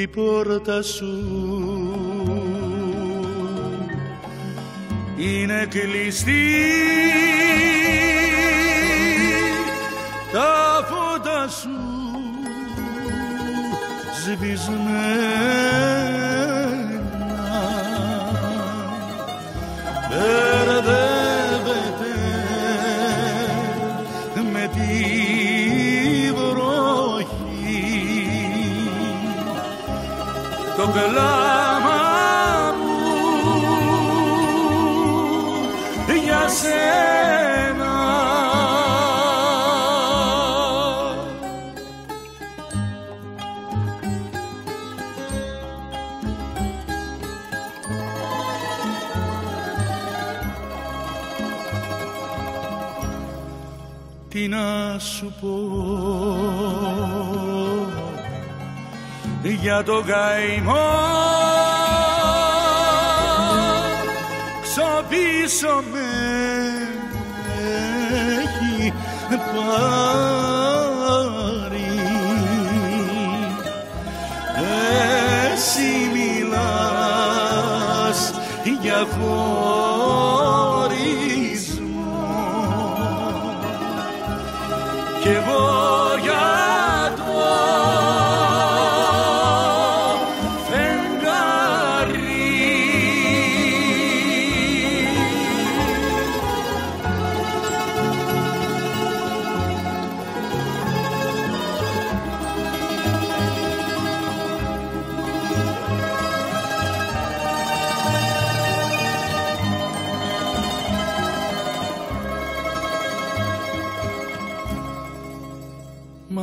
η πόρτα σου. Είναι κλειστή. Τα φώτα σου σβησμένα το κλάμα μου για σένα. Τι να σου πω για το καημό. Ξοπίσω με έχει πάρει. Εσύ μιλάς για χωρισμό κι εγώ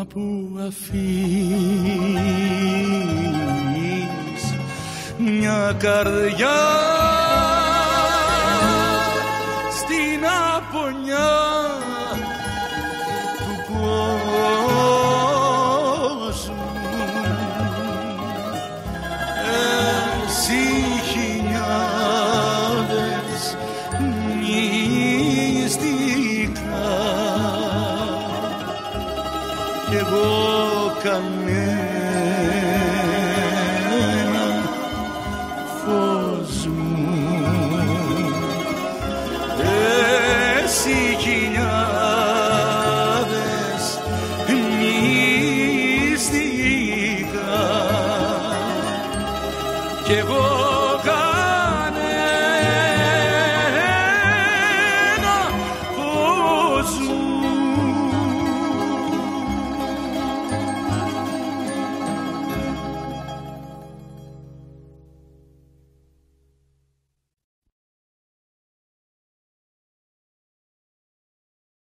Μα που αφήνεις μια καρδιά στην απονιά camino.